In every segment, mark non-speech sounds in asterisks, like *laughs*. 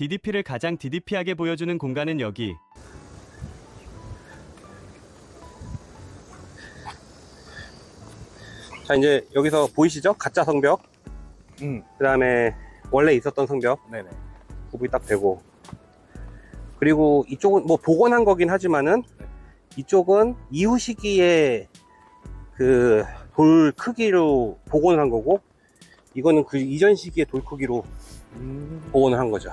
DDP를 가장 DDP하게 보여주는 공간은 여기. 자, 이제 여기서 보이시죠? 가짜 성벽. 음, 그 다음에 원래 있었던 성벽. 네네. 구분이 딱 되고. 그리고 이쪽은 뭐 복원한 거긴 하지만은 네. 이쪽은 이후 시기에 그 돌 크기로 복원한 거고 이거는 그 이전 시기의 돌 크기로 음, 복원을 한 거죠.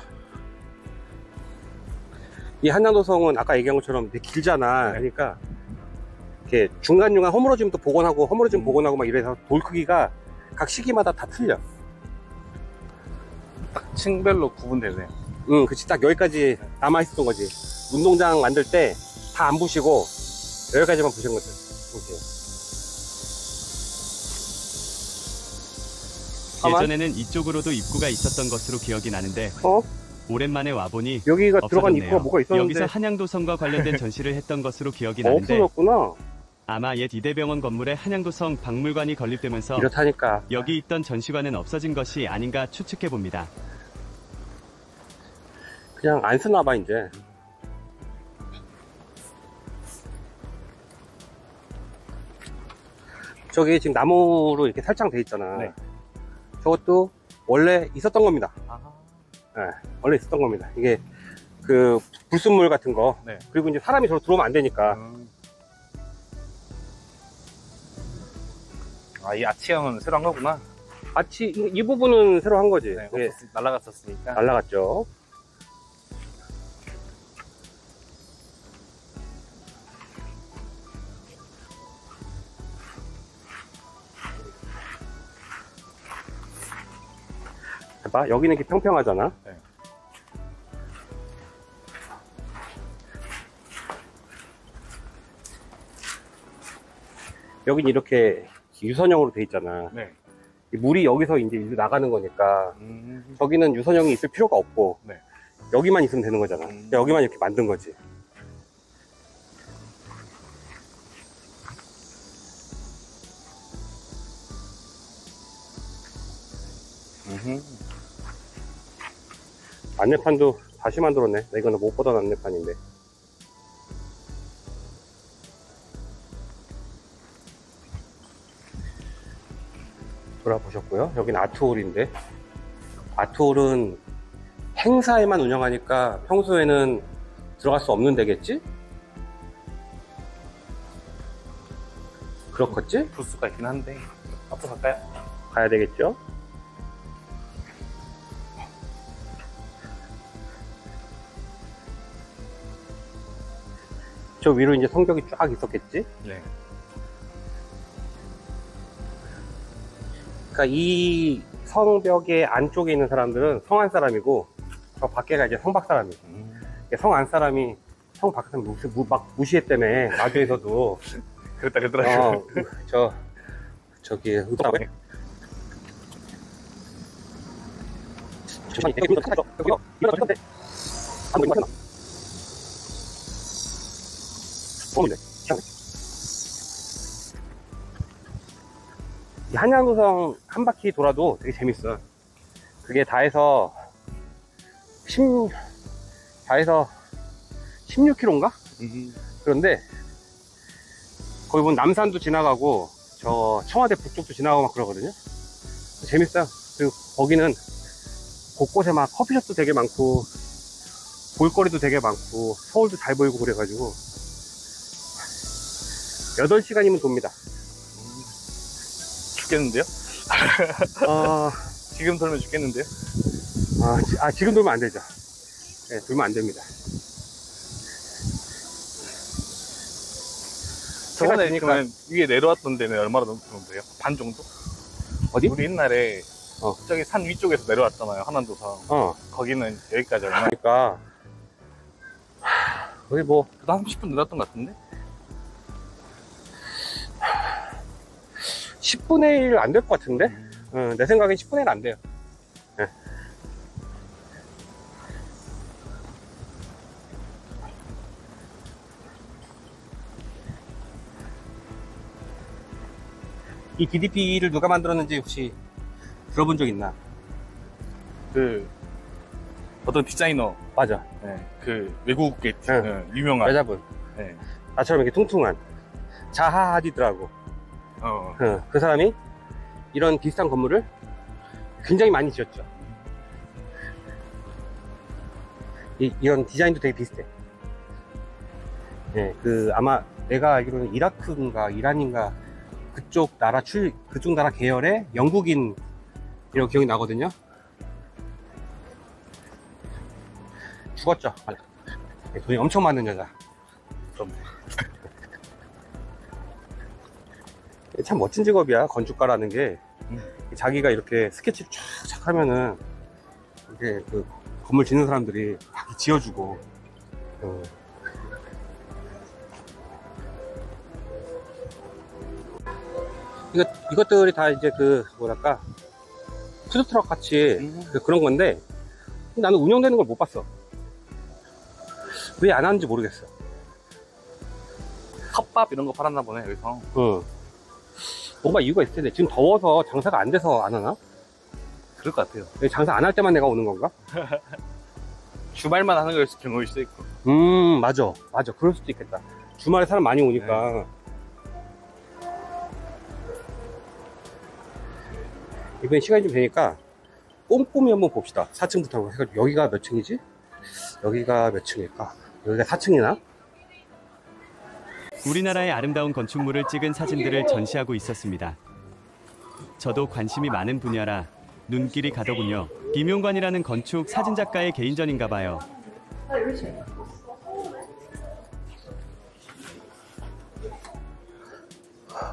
이 한남도성은 아까 얘기한 것처럼 되게 길잖아. 네. 그러니까 이렇게 중간중간 허물어지면 또 복원하고 허물어지면 음. 복원하고 막 이래서 돌 크기가 각 시기마다 다 틀려. 딱 층별로 구분되네요. 응, 그치. 딱 여기까지 남아있었던 거지. 운동장 만들 때 다 안 부시고 여기까지만 부신 거지. 이렇게. 예전에는 이쪽으로도 입구가 있었던 것으로 기억이 나는데 어? 오랜만에 와보니 여기가 들어간 없어졌네요. 입구가 뭐가 있었는데 여기서 한양도성과 관련된 *laughs* 전시를 했던 것으로 기억이 나는데 없어졌구나. 아마 옛 이대병원 건물에 한양도성 박물관이 건립되면서 이렇다니까. 여기 있던 전시관은 없어진 것이 아닌가 추측해 봅니다. 그냥 안 쓰나 봐, 이제. 저기 지금 나무로 이렇게 살짝 돼 있잖아. 네. 저것도 원래 있었던 겁니다. 아, 예, 원래 있었던 겁니다. 이게 그 불순물 같은 거. 네. 그리고 이제 사람이 저로 들어오면 안 되니까. 음. 아, 이 아치형은 새로 한 거구나. 마치 이, 이 부분은 새로 한 거지. 네, 예, 날라갔었으니까. 날라갔죠. 봐봐, 여기는 이렇게 평평하잖아. 네. 여긴 이렇게 유선형으로 돼 있잖아. 네. 이 물이 여기서 이제 일로 나가는 거니까 음, 저기는 유선형이 있을 필요가 없고 네. 여기만 있으면 되는 거잖아. 음. 여기만 이렇게 만든 거지. 음흠. 안내판도 다시 만들었네. 나 이거는 못 보던 안내판인데. 돌아보셨고요. 여기는 아트홀인데 아트홀은 행사에만 운영하니까 평소에는 들어갈 수 없는 데겠지? 그렇겠지? 부스가 있긴 한데. 앞으로 갈까요? 가야 되겠죠? 저 위로 이제 성벽이 쫙 있었겠지? 네. 그러니까 이 성벽의 안쪽에 있는 사람들은 성안 사람이고 저 밖에가 이제 성박 사람이고 음, 성안 사람이 성밖 사람 무시, 무, 막 무시했다며 마주에서도 그랬다 그러더라고요. 어, 저 저기 의도라고 잠시만 여기 좀 찾아줘 여기요 보이면 맞나 뻥이네 이 한양도성 한 바퀴 돌아도 되게 재밌어 그게 다 해서 10, 다 해서 16km인가? 음, 그런데 거기 보면 남산도 지나가고 저 청와대 북쪽도 지나가고 막 그러거든요. 재밌어요. 그리고 거기는 곳곳에 막 커피숍도 되게 많고 볼거리도 되게 많고 서울도 잘 보이고 그래가지고 8시간이면 돕니다. 죽겠는데요? 아, *laughs* 지금 돌면 죽겠는데요? 아, 지- 아, 지금 돌면 안 되죠. 네, 돌면 안 됩니다. 저번에 지니까 위에 내려왔던 데는 얼마나 넘는데요? 반 정도? 어디? 우리 옛날에 어. 저기 산 위쪽에서 내려왔잖아요. 한남도성. 어, 거기는 여기까지 얼마? 그러니까 하, 거기 뭐 그도 한 30분 내려왔던 것 같은데? 10분의 1 안 될 것 같은데? 어, 내 생각엔 10분의 1 안 돼요. 예. 이 DDP를 누가 만들었는지 혹시 들어본 적 있나? 그 어떤 디자이너, 맞아. 네, 그 외국계 네. 네, 유명한. 여자분. 네. 나처럼 이렇게 퉁퉁한. 자하 하디드라고. 어, 어, 그 사람이 이런 비슷한 건물을 굉장히 많이 지었죠. 이, 이런 디자인도 되게 비슷해. 예, 그, 아마 내가 알기로는 이라크인가 이란인가 그쪽 나라 출, 그쪽 나라 계열의 영국인 이런 기억이 나거든요. 죽었죠. 예, 돈이 엄청 많은 여자. 그 참 멋진 직업이야 건축가라는 게 음. 자기가 이렇게 스케치를 쫙쫙 하면은 이게 그 건물 짓는 사람들이 막 지어주고 어. 이것 이것들이 다 이제 그 뭐랄까 푸드트럭 같이 음. 그- 그런 건데 나는 운영되는 걸 못 봤어 왜 안 하는지 모르겠어 컵밥 이런 거 팔았나 보네, 여기서. 어. 뭔가 이유가 있을 텐데 지금 더워서 장사가 안 돼서 안 하나? 그럴 것 같아요. 왜 장사 안 할 때만 내가 오는 건가? *laughs* 주말만 하는 걸 경우일 수도 있고. 음 맞아 맞아 그럴 수도 있겠다 주말에 사람 많이 오니까 이번에 시간이 좀 되니까 꼼꼼히 한번 봅시다 4층부터 해가지고 여기가 몇 층이지? 여기가 몇 층일까? 여기가 4층이나? 우리나라의 아름다운 건축물을 찍은 사진들을 전시하고 있었습니다. 저도 관심이 많은 분야라 눈길이 가더군요. 김용관이라는 건축 사진작가의 개인전인가 봐요.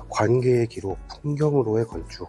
관계의 기록 풍경으로의 건축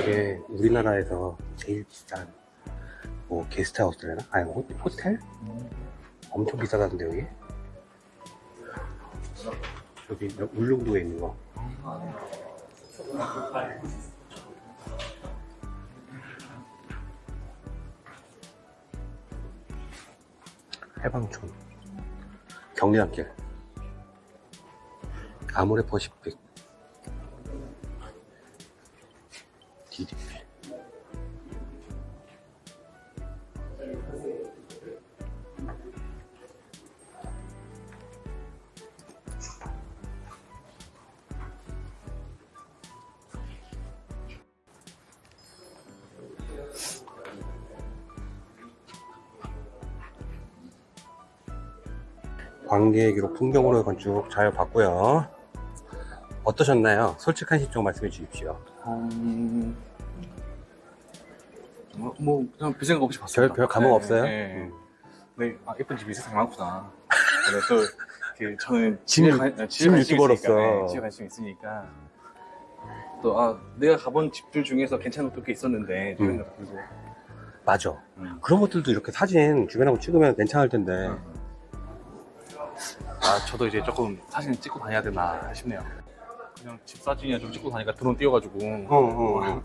이게 우리나라에서 제일 비싼 뭐 게스트하우스래나? 아니 호, 호텔? 엄청 비싸다던데 여기? 여기 울릉도에 있는 거 해방촌 경리단길 아모레 퍼시픽 관계의 기록 풍경으로의 건축 잘 봤고요 어떠셨나요? 솔직한 신청 말씀해 주십시오 음... 뭐, 뭐, 그냥 별 생각 없이 봤어요. 별, 별 감흥 없어요? 네. 음. 네, 아, 예쁜 집이 세상에 많구나. 또, 그, 저는 *laughs* 집- 집에 관- 네, 집 집에 관심이 유튜버로서. 있으니까, 네, 집에 관심이 있으니까. 또, 아, 내가 가본 집들 중에서 괜찮은 것도 꽤 있었는데, 음. 맞아 음. 그런 것들도 이렇게 사진 주변하고 찍으면 괜찮을 텐데 아, 저도 이제 조금 사진 찍고 다녀야 되나 싶네요. 그냥 집 사진이나 좀 찍고 다니까 드론 띄워가지고. 어, 어.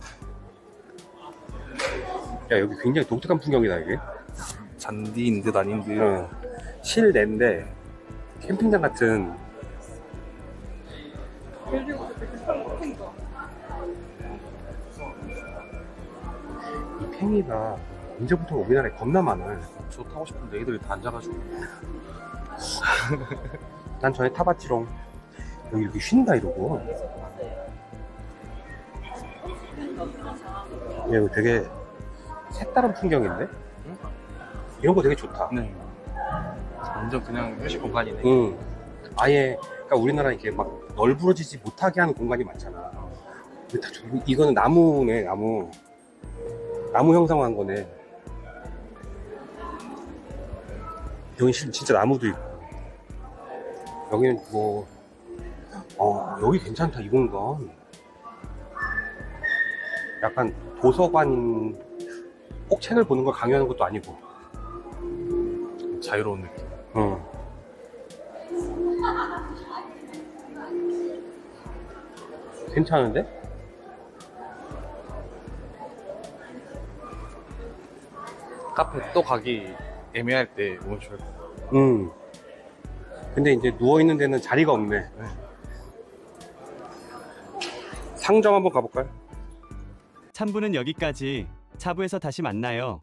야 여기 굉장히 독특한 풍경이다 이게 잔디인 듯 아닌 듯. 어. 실내인데 캠핑장 같은 이 팽이가 언제부터 우리나라에 겁나 많아요 저 타고 싶은데 애들이 다 앉아가지고. *laughs* 난 전에 타봤지롱 여기 이렇게 쉰다 이러고 야, 이거 되게 색다른 풍경인데? 이런 거 되게 좋다 네. 완전 그냥 휴식 공간이네. 응. 아예 그러니까 우리나라 이렇게 막 널브러지지 못하게 하는 공간이 많잖아. 이거는 나무네 나무. 나무 형상화한 거네. 여기 실- 진짜 나무도 있고. 여기는 뭐, 어, 여기 괜찮다, 이 공간. 약간 도서관, 꼭 책을 보는 걸 강요하는 것도 아니고. 자유로운 느낌. 어. 괜찮은데? 카페 또 가기 애매할 때 오면 좋을 것 같아요. 음. 근데 이제 누워있는 데는 자리가 없네. 상점 한번 가볼까요? 참부는 여기까지. 차부에서 다시 만나요.